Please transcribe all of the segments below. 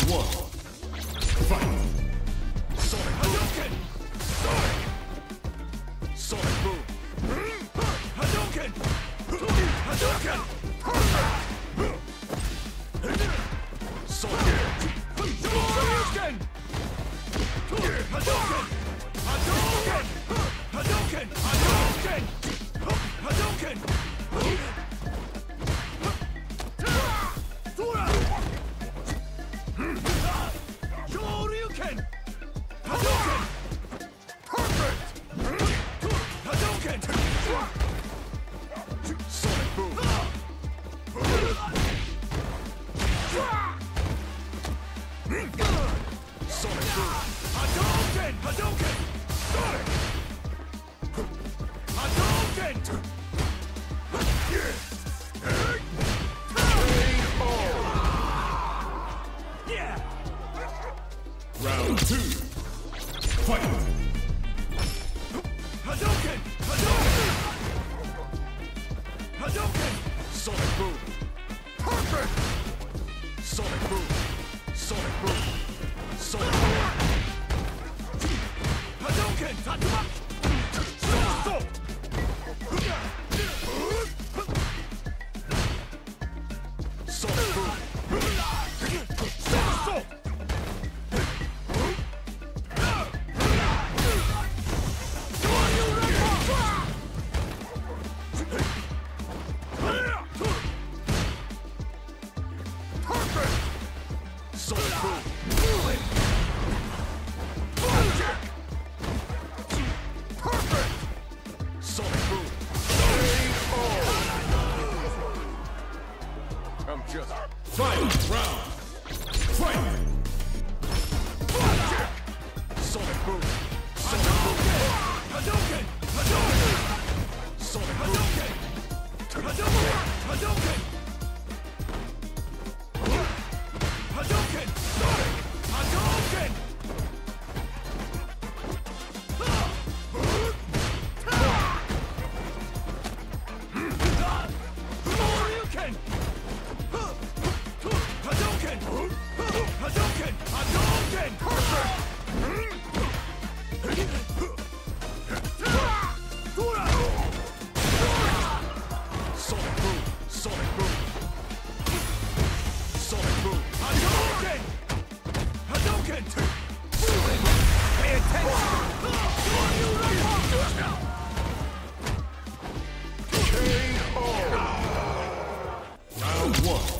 Round one. Hadouken! Pay attention! Round one.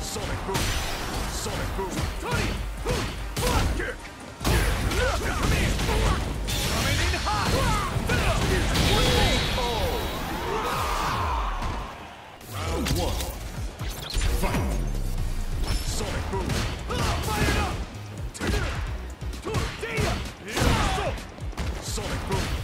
Sonic boom! Sonic boom! Tony! Kick! Come here! Coming in hot! Round one. Fight. Sonic boom! Fire up! Sonic boom!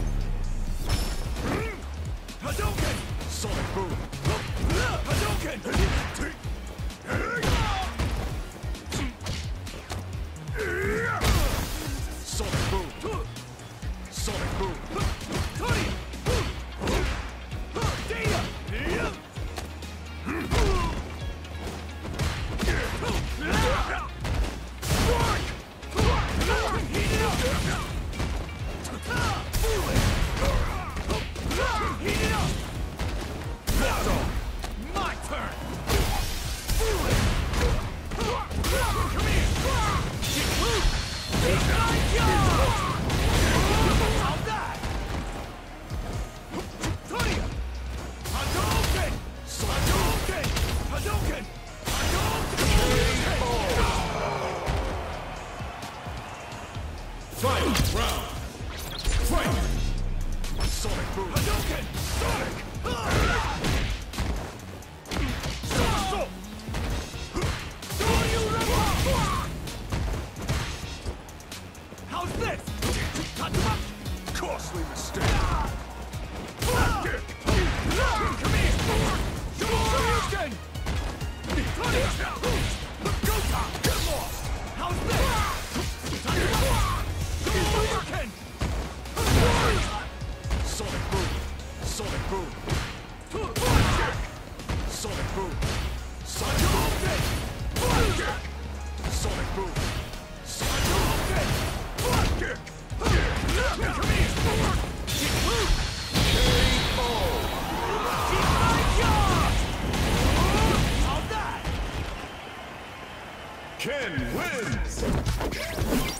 Sonic boom! Sonic boom! Kick! Sonic boom! Sonic boom! Kick! Come here! Keep my job! How's that? Ken wins.